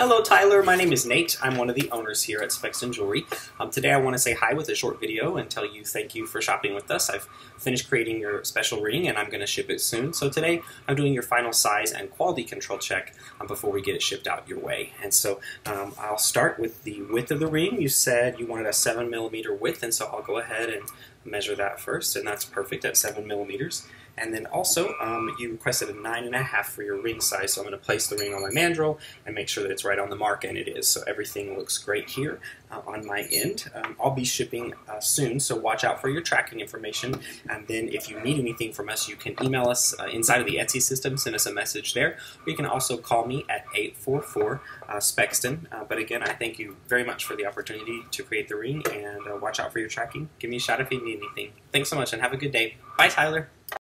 Hello, Tyler. My name is Nate. I'm one of the owners here at Spexton Jewelry. Um, today, I want to say hi with a short video and tell you thank you for shopping with us. I've finished creating your special ring and I'm going to ship it soon. So today, I'm doing your final size and quality control check um, before we get it shipped out your way. And so um, I'll start with the width of the ring. You said you wanted a 7 millimeter width, and so I'll go ahead and measure that first, and that's perfect at 7 millimeters. And then also, um, you requested a nine and a half for your ring size, so I'm going to place the ring on my mandrel and make sure that it's right on the mark, and it is. So everything looks great here uh, on my end. Um, I'll be shipping uh, soon, so watch out for your tracking information. And then if you need anything from us, you can email us uh, inside of the Etsy system, send us a message there. Or you can also call me at 844 uh, Spexton. Uh, but again, I thank you very much for the opportunity to create the ring, and uh, watch out for your tracking. Give me a shout if you need anything. Thanks so much, and have a good day. Bye, Tyler.